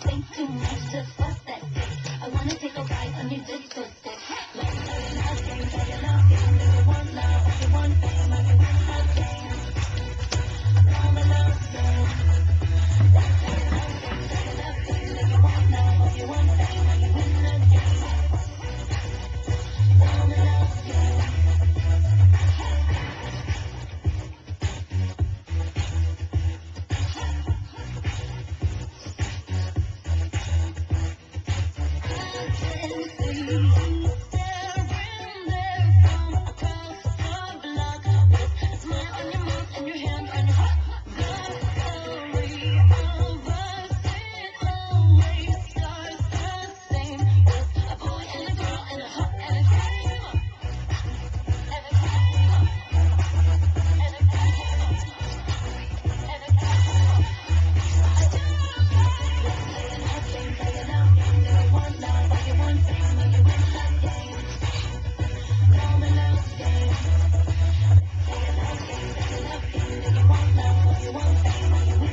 Think too much? just what's that? I wanna take a ride on your disco. Let's start an ice cream, try it out. If you want love. See you will.